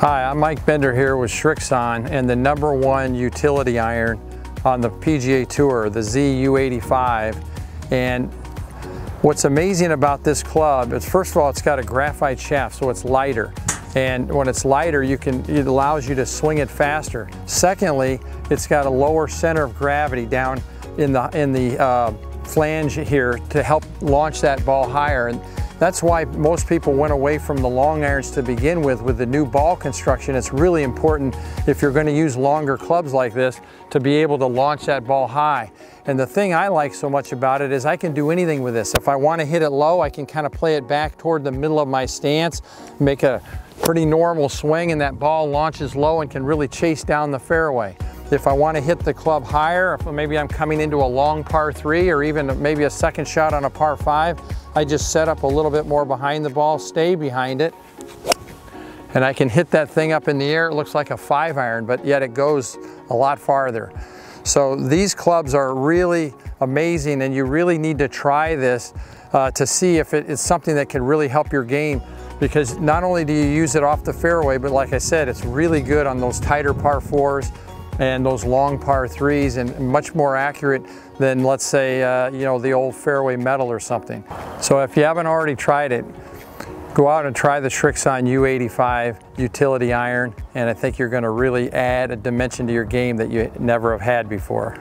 Hi, I'm Mike Bender here with Srixon and the number one utility iron on the PGA Tour, the ZU85. And what's amazing about this club is first of all, it's got a graphite shaft, so it's lighter. And when it's lighter, you can, it allows you to swing it faster. Secondly, it's got a lower center of gravity down in the, in the uh, flange here to help launch that ball higher. And that's why most people went away from the long irons to begin with. With the new ball construction, it's really important if you're going to use longer clubs like this to be able to launch that ball high. And the thing I like so much about it is I can do anything with this. If I want to hit it low, I can kind of play it back toward the middle of my stance, make a pretty normal swing, and that ball launches low and can really chase down the fairway. If I want to hit the club higher, if maybe I'm coming into a long par three or even maybe a second shot on a par five, I just set up a little bit more behind the ball, stay behind it, and I can hit that thing up in the air. It looks like a five iron, but yet it goes a lot farther. So these clubs are really amazing and you really need to try this uh, to see if it is something that can really help your game because not only do you use it off the fairway, but like I said, it's really good on those tighter par fours, and those long par threes and much more accurate than let's say, uh, you know, the old fairway metal or something. So if you haven't already tried it, go out and try the Srixon U85 utility iron and I think you're going to really add a dimension to your game that you never have had before.